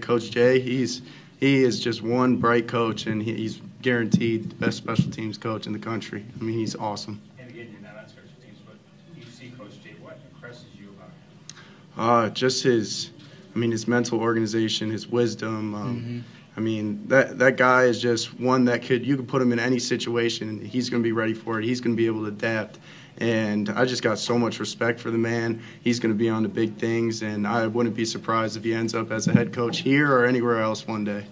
Coach Jay, he's he is just one bright coach, and he, he's guaranteed the best special teams coach in the country. I mean, he's awesome. And again, you're not on special teams, but you see Coach Jay. What impresses you about him? Uh, just his, I mean, his mental organization, his wisdom. Um, Mm-hmm. I mean, that that guy is just one that could you could put him in any situation, and he's going to be ready for it. He's going to be able to adapt. And I just got so much respect for the man. He's going to be on the big things, and I wouldn't be surprised if he ends up as a head coach here or anywhere else one day.